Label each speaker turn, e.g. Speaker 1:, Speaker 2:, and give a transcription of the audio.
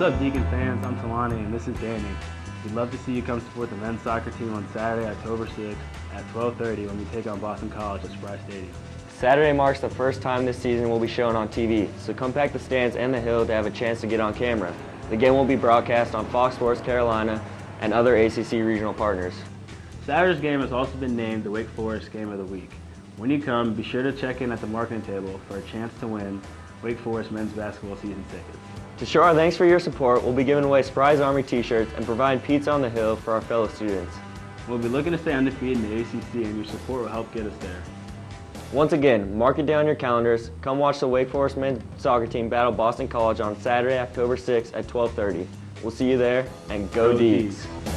Speaker 1: What's up, Deacon fans? I'm Talani, and this is Danny. We'd love to see you come support the men's soccer team on Saturday, October 6th at 12:30 when we take on Boston College at Spry Stadium.
Speaker 2: Saturday marks the first time this season we'll be shown on TV, so come pack the stands and the hill to have a chance to get on camera. The game will be broadcast on Fox Sports Carolina and other ACC regional partners.
Speaker 1: Saturday's game has also been named the Wake Forest Game of the Week. When you come, be sure to check in at the marketing table for a chance to win Wake Forest men's basketball season tickets.
Speaker 2: To show our thanks for your support, we'll be giving away Spry's Army t-shirts and providing pizza on the hill for our fellow students.
Speaker 1: We'll be looking to stay undefeated in the ACC, and your support will help get us there.
Speaker 2: Once again, mark it down your calendars. Come watch the Wake Forest men's soccer team battle Boston College on Saturday, October 6th at 12:30. We'll see you there, and go,
Speaker 1: Go. Deacs.